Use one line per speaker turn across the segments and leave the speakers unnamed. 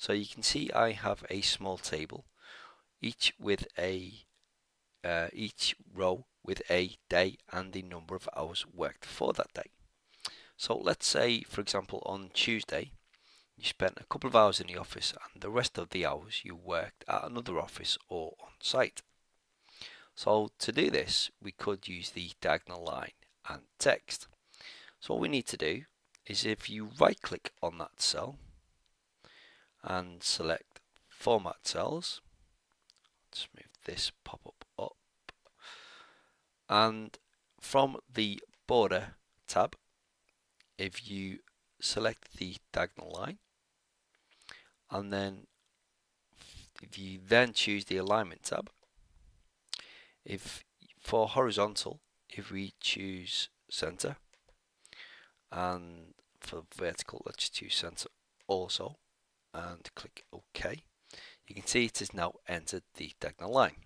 So you can see I have a small table, each with a uh, each row with a day and the number of hours worked for that day. So let's say, for example, on Tuesday, you spent a couple of hours in the office and the rest of the hours you worked at another office or on site. So to do this, we could use the diagonal line and text. So what we need to do is if you right click on that cell and select format cells, let's move this pop up up. And from the border tab if you select the diagonal line and then if you then choose the alignment tab if for horizontal if we choose center and for vertical let's choose center also and click OK. You can see it has now entered the diagonal line.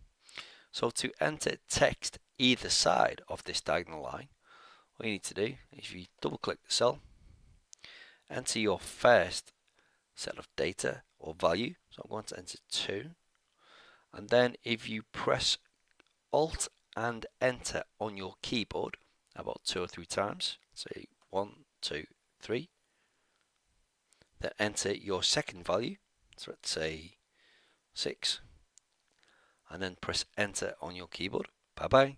So to enter text either side of this diagonal line what you need to do is you double click the cell enter your first set of data or value. So I'm going to enter 2 and then if you press alt and enter on your keyboard about two or three times say one two three then enter your second value. So let's say 6 and then press enter on your keyboard. Bye bye